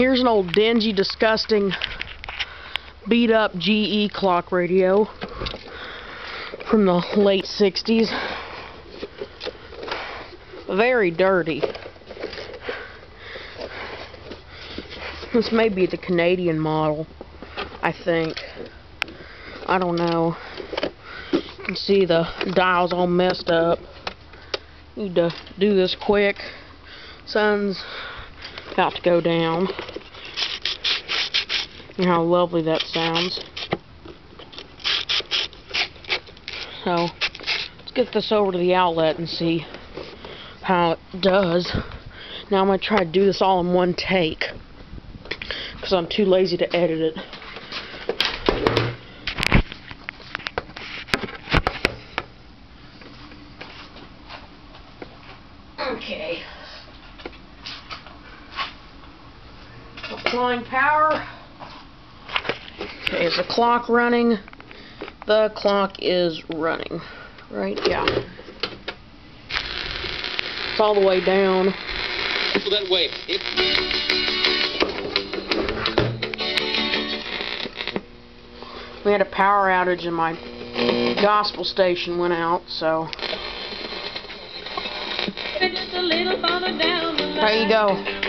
Here's an old dingy, disgusting, beat up GE clock radio from the late 60s. Very dirty. This may be the Canadian model, I think. I don't know. You can see the dials all messed up. Need to do this quick. Sun's about to go down. And how lovely that sounds. So, let's get this over to the outlet and see how it does. Now I'm going to try to do this all in one take. Because I'm too lazy to edit it. Okay. Applying power. Okay, is the clock running? The clock is running. Right? Yeah. It's all the way down. that way. It, We had a power outage and my gospel station went out, so Just a little farther down the there you go.